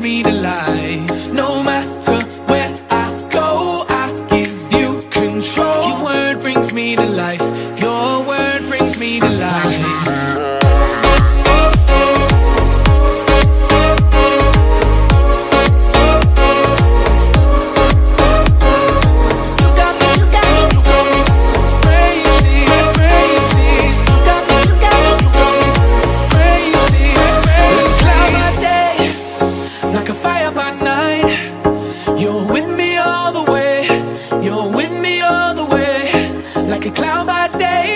me to lie. fire by night. You're with me all the way. You're with me all the way. Like a cloud by day.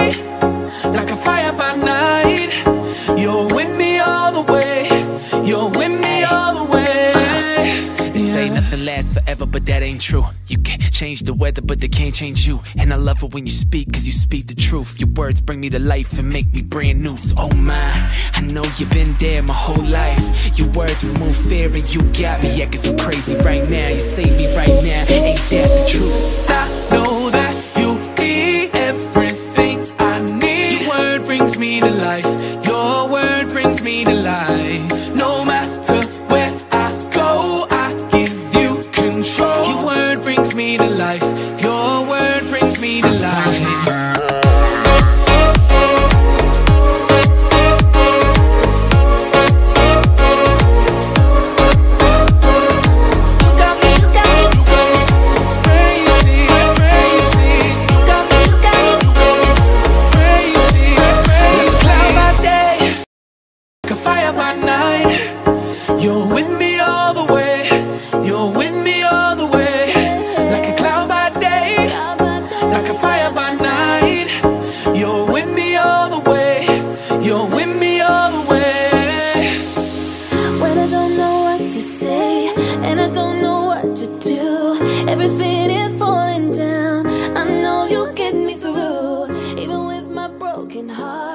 Like a fire by night. You're with me all the way. You're with me all the way. Yeah. They say nothing lasts forever, but that ain't true. You can't change the weather, but they can't change you. And I love it when you speak, cause you speak the truth. Your words bring me to life and make me brand new. So oh my know you've been there my whole life. Your words remove fear and you got me acting so crazy right now. You save me right now, ain't that the truth? I know that you be everything I need. Your word brings me to life. Your word brings me to life. No matter where I go, I give you control. Your word brings me to life. Your word brings me to life. fire by night. You're with me all the way. You're with me all the way. Like a cloud by day. Like a fire by night. You're with me all the way. You're with me all the way. When I don't know what to say And I don't know what to do Everything is falling down. I know you get me through Even with my broken heart.